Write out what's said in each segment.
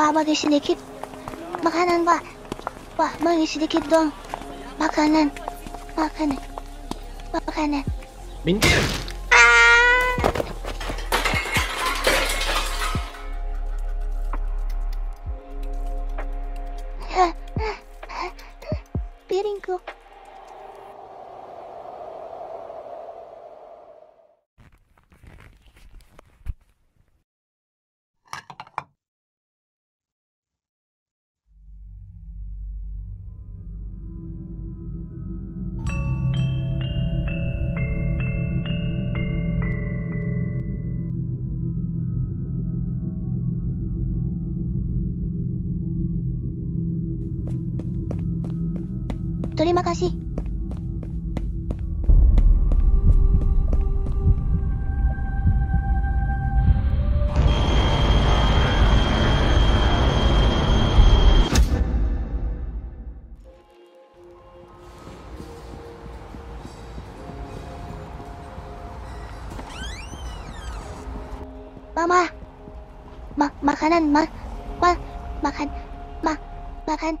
babagisilikip. Makanan ba? Ba, magisilikip dong. Makanan. Makanan. Makanan. Bintir! Ah! Piring ko. Terima kasih. Mama, ma makanan, ma, ma, makan, ma, makan.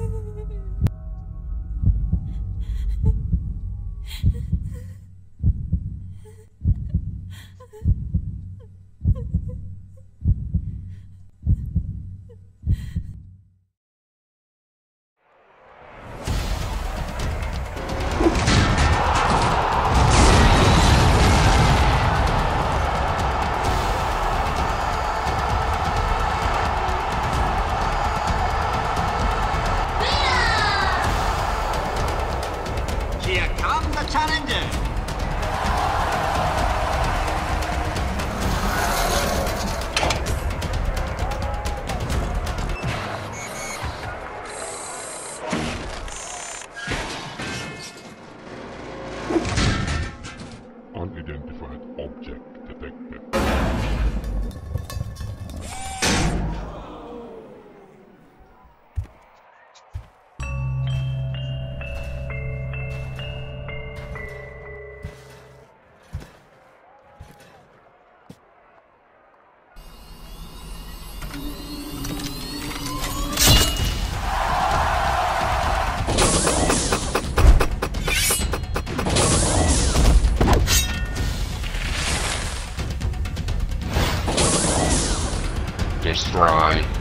챌린지 fry.